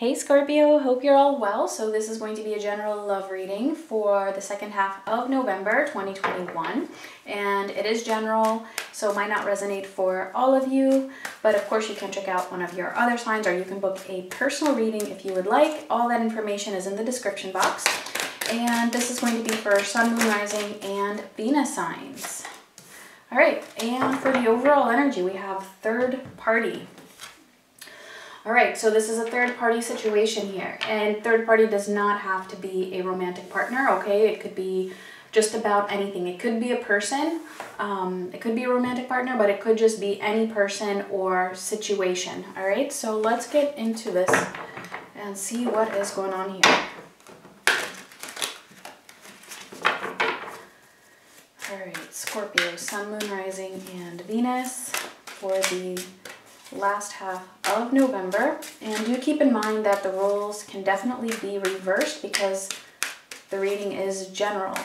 Hey Scorpio, hope you're all well. So this is going to be a general love reading for the second half of November 2021. And it is general, so it might not resonate for all of you. But of course you can check out one of your other signs or you can book a personal reading if you would like. All that information is in the description box. And this is going to be for Sun, Moon, Rising, and Venus signs. All right, and for the overall energy, we have third party. All right, so this is a third party situation here. And third party does not have to be a romantic partner, okay? It could be just about anything. It could be a person, um, it could be a romantic partner, but it could just be any person or situation, all right? So let's get into this and see what is going on here. All right, Scorpio, Sun, Moon, Rising, and Venus for the last half of November. And do keep in mind that the roles can definitely be reversed because the reading is general.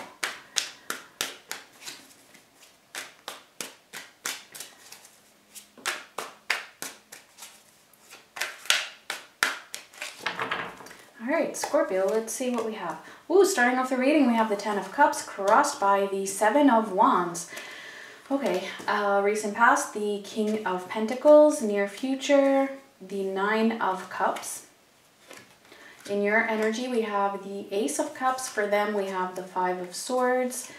All right, Scorpio, let's see what we have. Ooh, starting off the reading, we have the Ten of Cups crossed by the Seven of Wands. Okay, uh, recent past, the King of Pentacles, near future, the Nine of Cups. In your energy, we have the Ace of Cups. For them, we have the Five of Swords.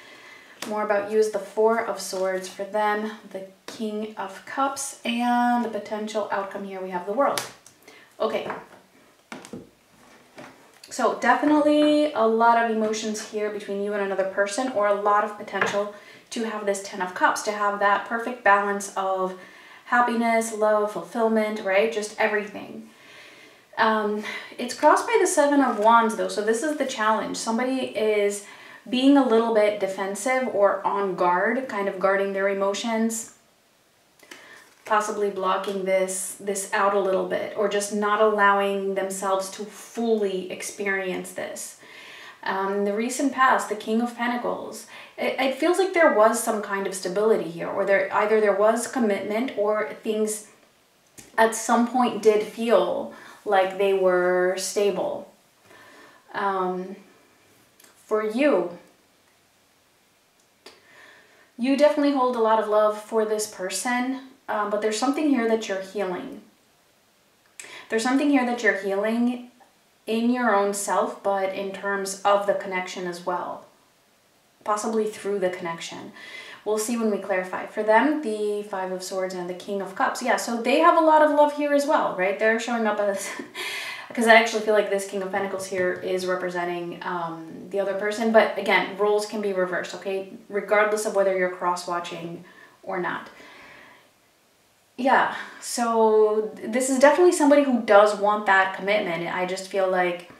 More about you is the Four of Swords. For them, the King of Cups. And the potential outcome here, we have the World. Okay. So definitely a lot of emotions here between you and another person or a lot of potential to have this Ten of Cups, to have that perfect balance of happiness, love, fulfillment, right? Just everything. Um, it's crossed by the Seven of Wands though, so this is the challenge. Somebody is being a little bit defensive or on guard, kind of guarding their emotions, possibly blocking this this out a little bit or just not allowing themselves to fully experience this. Um, the recent past, the King of Pentacles, it, it feels like there was some kind of stability here, or there either there was commitment or things at some point did feel like they were stable. Um, for you, you definitely hold a lot of love for this person, um, but there's something here that you're healing. There's something here that you're healing in your own self, but in terms of the connection as well possibly through the connection. We'll see when we clarify. For them, the Five of Swords and the King of Cups. Yeah, so they have a lot of love here as well, right? They're showing up as... Because I actually feel like this King of Pentacles here is representing um, the other person. But again, roles can be reversed, okay? Regardless of whether you're cross-watching or not. Yeah, so this is definitely somebody who does want that commitment. I just feel like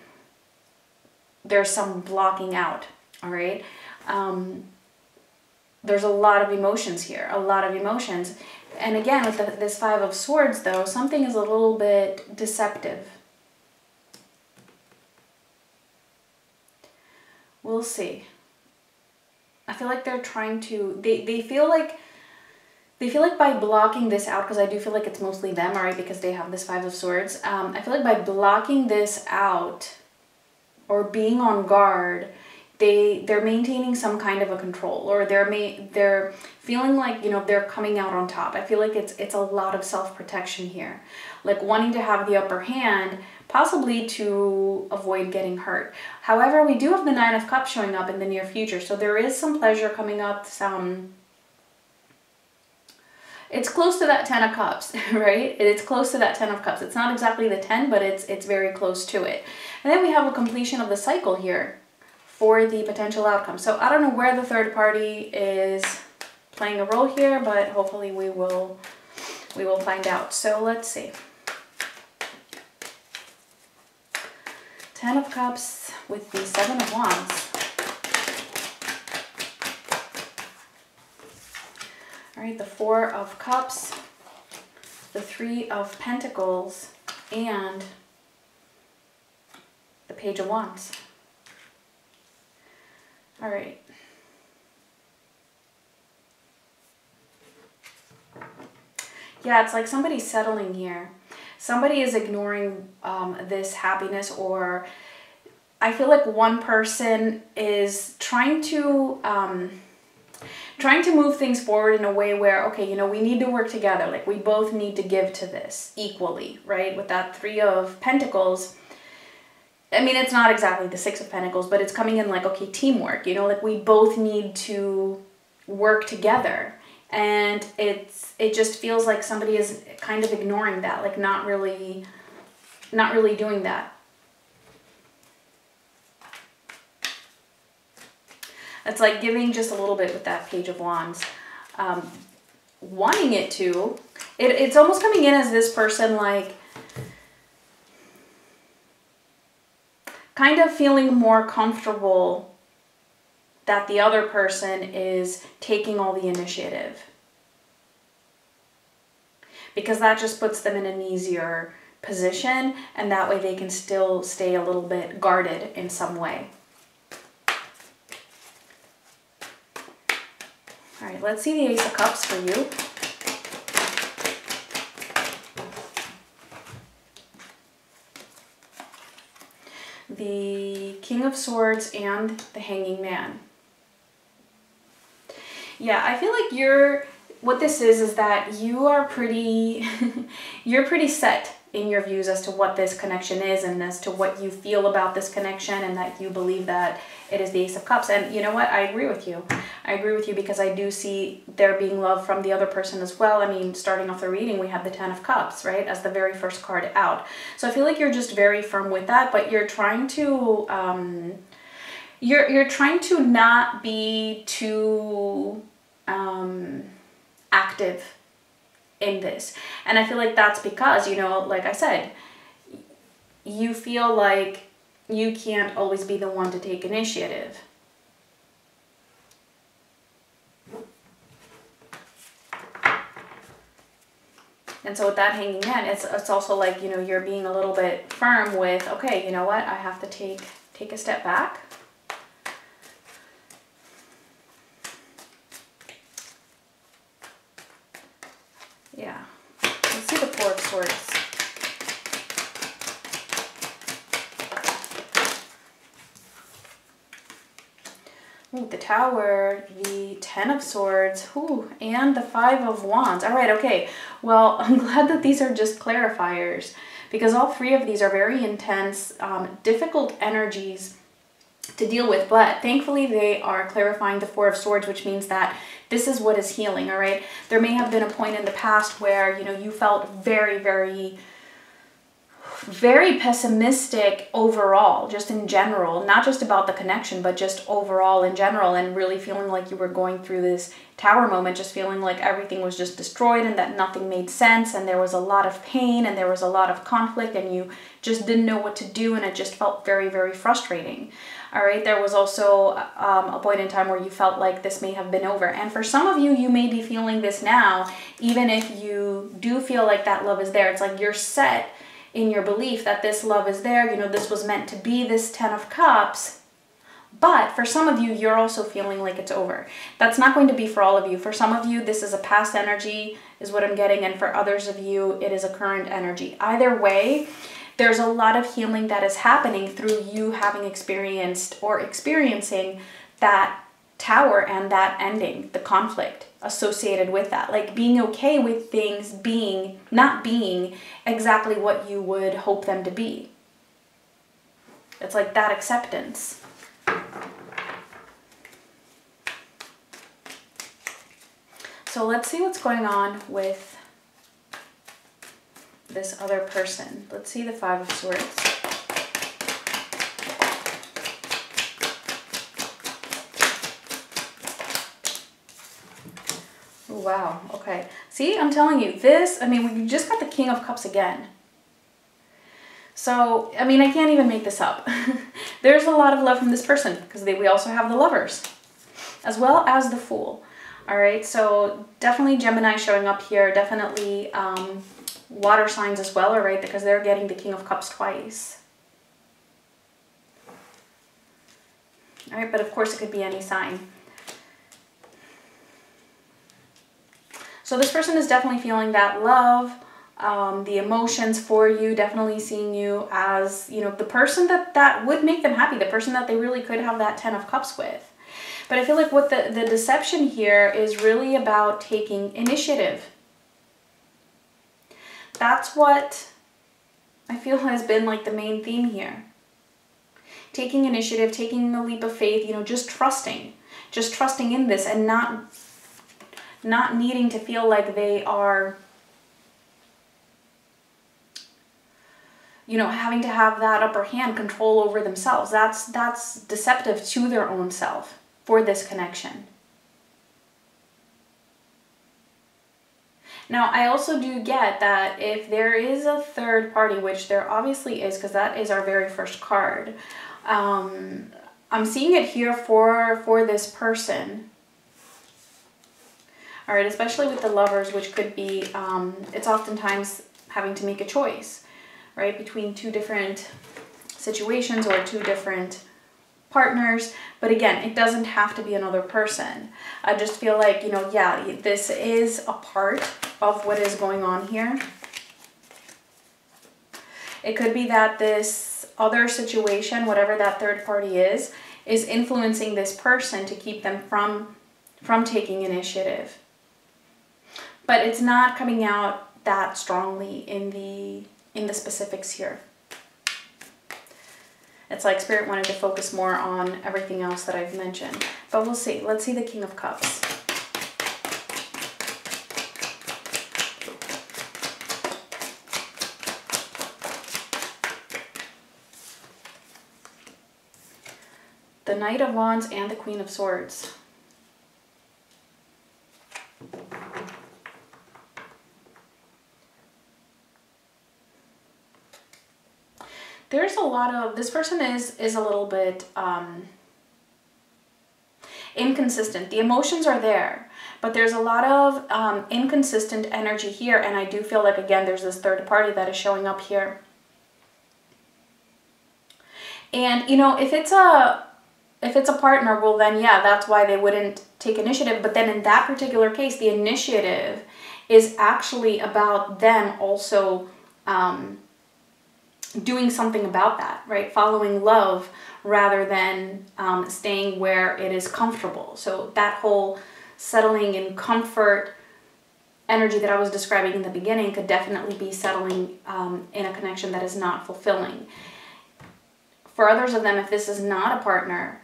there's some blocking out, all right? Um, there's a lot of emotions here, a lot of emotions. And again, with the, this Five of Swords, though, something is a little bit deceptive. We'll see. I feel like they're trying to, they, they feel like, they feel like by blocking this out, because I do feel like it's mostly them, alright, because they have this Five of Swords. Um, I feel like by blocking this out, or being on guard, they they're maintaining some kind of a control or they're ma- they're feeling like you know they're coming out on top i feel like it's it's a lot of self-protection here like wanting to have the upper hand possibly to avoid getting hurt however we do have the nine of cups showing up in the near future so there is some pleasure coming up some it's close to that 10 of cups right it's close to that 10 of cups it's not exactly the 10 but it's it's very close to it and then we have a completion of the cycle here for the potential outcome. So I don't know where the third party is playing a role here, but hopefully we will we will find out. So let's see. Ten of Cups with the Seven of Wands. All right, the Four of Cups, the Three of Pentacles, and the Page of Wands. All right. Yeah, it's like somebody's settling here. somebody is ignoring um, this happiness or I feel like one person is trying to um, trying to move things forward in a way where okay you know we need to work together. Like we both need to give to this equally right? With that three of pentacles. I mean it's not exactly the six of pentacles but it's coming in like okay teamwork you know? Like we both need to work together. And it's it just feels like somebody is kind of ignoring that like not really not really doing that It's like giving just a little bit with that Page of Wands. Um, wanting it to, it, it's almost coming in as this person like kind of feeling more comfortable that the other person is taking all the initiative. Because that just puts them in an easier position and that way they can still stay a little bit guarded in some way. All right, let's see the Ace of Cups for you. The King of Swords and the Hanging Man. Yeah, I feel like you're, what this is, is that you are pretty, you're pretty set in your views as to what this connection is and as to what you feel about this connection and that you believe that it is the Ace of Cups. And you know what? I agree with you. I agree with you because I do see there being love from the other person as well. I mean, starting off the reading, we have the Ten of Cups, right, as the very first card out. So I feel like you're just very firm with that, but you're trying to, um, you're, you're trying to not be too um, active in this. And I feel like that's because, you know, like I said, you feel like you can't always be the one to take initiative. And so with that hanging man, it's, it's also like, you know, you're being a little bit firm with, okay, you know what, I have to take, take a step back. Yeah. Let's see the Four of Swords. Ooh, the Tower, the Ten of Swords, ooh, and the Five of Wands. All right, okay. Well, I'm glad that these are just clarifiers because all three of these are very intense, um, difficult energies to deal with, but thankfully they are clarifying the Four of Swords, which means that this is what is healing, all right? There may have been a point in the past where, you know, you felt very, very very pessimistic overall, just in general, not just about the connection, but just overall in general, and really feeling like you were going through this tower moment, just feeling like everything was just destroyed and that nothing made sense, and there was a lot of pain and there was a lot of conflict, and you just didn't know what to do, and it just felt very, very frustrating. All right, there was also um, a point in time where you felt like this may have been over. And for some of you, you may be feeling this now, even if you do feel like that love is there. It's like you're set in your belief that this love is there, you know, this was meant to be this 10 of cups. But for some of you, you're also feeling like it's over. That's not going to be for all of you. For some of you, this is a past energy, is what I'm getting. And for others of you, it is a current energy. Either way, there's a lot of healing that is happening through you having experienced or experiencing that tower and that ending, the conflict associated with that. Like being okay with things being, not being exactly what you would hope them to be. It's like that acceptance. So let's see what's going on with this other person. Let's see the Five of Swords. Wow. Okay. See, I'm telling you, this, I mean, we just got the King of Cups again. So, I mean, I can't even make this up. There's a lot of love from this person because we also have the lovers as well as the fool. All right, so definitely Gemini showing up here. Definitely um, water signs as well, all right, because they're getting the King of Cups twice. All right, but of course it could be any sign. So this person is definitely feeling that love um, the emotions for you, definitely seeing you as, you know, the person that that would make them happy, the person that they really could have that 10 of cups with. But I feel like what the, the deception here is really about taking initiative. That's what I feel has been like the main theme here. Taking initiative, taking the leap of faith, you know, just trusting, just trusting in this and not not needing to feel like they are you know having to have that upper hand control over themselves. That's that's deceptive to their own self for this connection. Now i also do get that if there is a third party which there obviously is because that is our very first card um, i'm seeing it here for for this person all right especially with the lovers which could be um, it's oftentimes having to make a choice right, between two different situations or two different partners. But again, it doesn't have to be another person. I just feel like, you know, yeah, this is a part of what is going on here. It could be that this other situation, whatever that third party is, is influencing this person to keep them from from taking initiative. But it's not coming out that strongly in the in the specifics here. It's like Spirit wanted to focus more on everything else that I've mentioned. But we'll see. Let's see the King of Cups. The Knight of Wands and the Queen of Swords. A lot of this person is is a little bit um, inconsistent. The emotions are there, but there's a lot of um, inconsistent energy here, and I do feel like again there's this third party that is showing up here. And you know, if it's a if it's a partner, well then yeah, that's why they wouldn't take initiative. But then in that particular case, the initiative is actually about them also um, doing something about that, right? Following love rather than um, staying where it is comfortable. So that whole settling in comfort energy that I was describing in the beginning could definitely be settling um, in a connection that is not fulfilling. For others of them, if this is not a partner,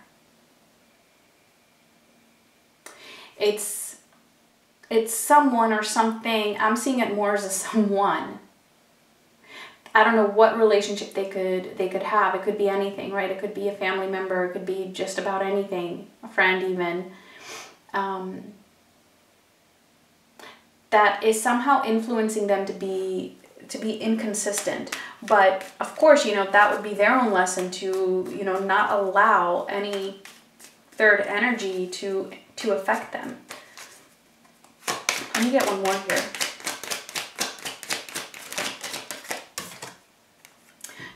it's it's someone or something. I'm seeing it more as a someone I don't know what relationship they could they could have. It could be anything, right? It could be a family member. It could be just about anything, a friend even. Um, that is somehow influencing them to be to be inconsistent. But of course, you know that would be their own lesson to you know not allow any third energy to to affect them. Let me get one more here.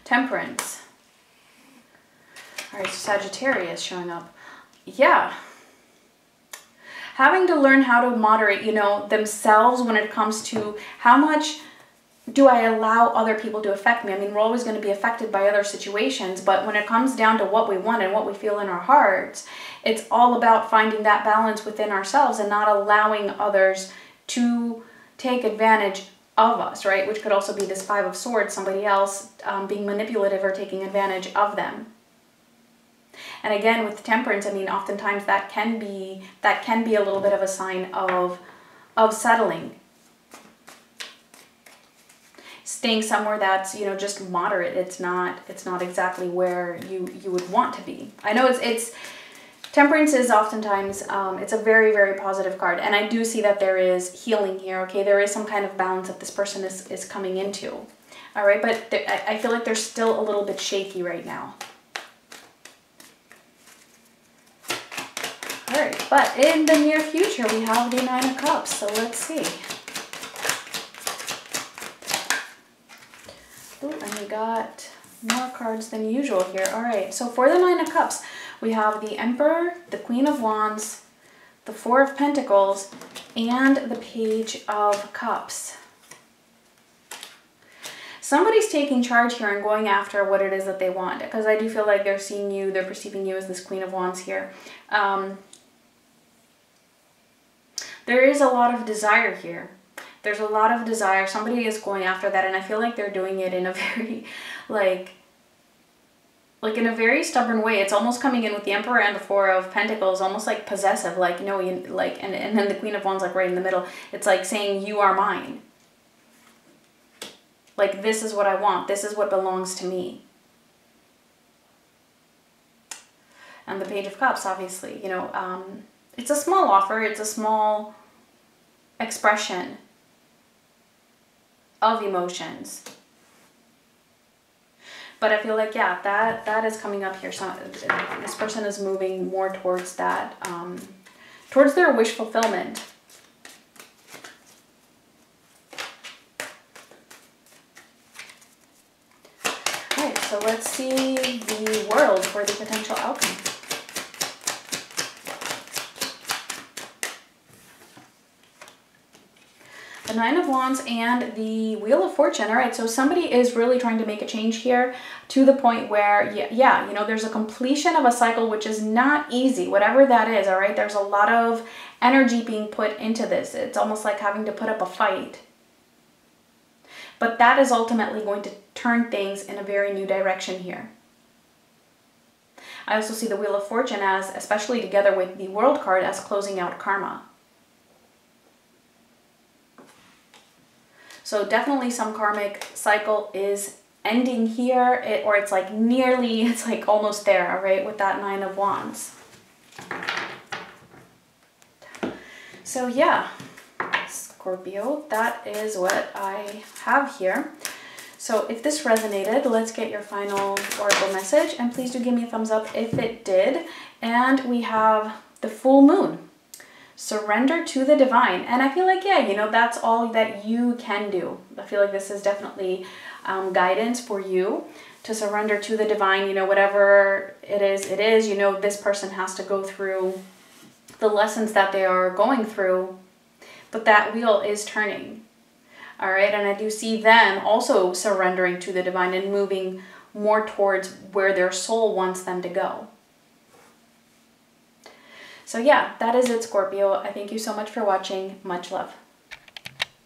Temperance. All right, Sagittarius showing up. Yeah. Having to learn how to moderate, you know, themselves when it comes to how much do I allow other people to affect me? I mean, we're always going to be affected by other situations, but when it comes down to what we want and what we feel in our hearts, it's all about finding that balance within ourselves and not allowing others to take advantage of us, right? Which could also be this Five of Swords, somebody else um, being manipulative or taking advantage of them. And again, with temperance, I mean, oftentimes that can be that can be a little bit of a sign of of settling. Staying somewhere that's you know just moderate. It's not it's not exactly where you you would want to be. I know it's it's Temperance is oftentimes, um, it's a very, very positive card. And I do see that there is healing here, okay? There is some kind of balance that this person is, is coming into. All right, but I, feel like they're still a little bit shaky right now. All right, but in the near future, we have the Nine of Cups, so let's see. Ooh, and we got more cards than usual here. All right, so for the Nine of Cups, we have the Emperor, the Queen of Wands, the Four of Pentacles, and the Page of Cups. somebody's taking charge here and going after what it is that they want because I do feel like they're seeing you, they're perceiving you as this Queen of Wands here. Um, there is a lot of desire here. There's a lot of desire. Somebody is going after that and I feel like they're doing it in a very like like in a very stubborn way. It's almost coming in with the Emperor and the Four of Pentacles, almost like possessive, like no, you, like and and then the Queen of Wands like right in the middle. It's like saying you are mine. Like this is what I want. This is what belongs to me. And the Page of Cups, obviously, you know, um, it's a small offer. It's a small expression of emotions but I feel like yeah, that that is coming up here. So this person is moving more towards that, um, towards their wish fulfillment. Alright, so let's see the world for the potential outcome. Nine of Wands and the Wheel of Fortune. All right, so somebody is really trying to make a change here to the point where, yeah, yeah, you know, there's a completion of a cycle, which is not easy, whatever that is, all right? There's a lot of energy being put into this. It's almost like having to put up a fight. But that is ultimately going to turn things in a very new direction here. I also see the Wheel of Fortune as, especially together with the World card, as closing out karma. So definitely some karmic cycle is ending here it, or it's like nearly, it's like almost there, right, with that Nine of Wands. So yeah, Scorpio, that is what I have here. So if this resonated, let's get your final oracle message. And please do give me a thumbs up if it did. And we have the full moon surrender to the divine. And I feel like, yeah, you know, that's all that you can do. I feel like this is definitely um, guidance for you to surrender to the divine, you know, whatever it is, it is, you know, this person has to go through the lessons that they are going through, but that wheel is turning. All right, and I do see them also surrendering to the divine and moving more towards where their soul wants them to go. So yeah, that is it, Scorpio. I thank you so much for watching. Much love.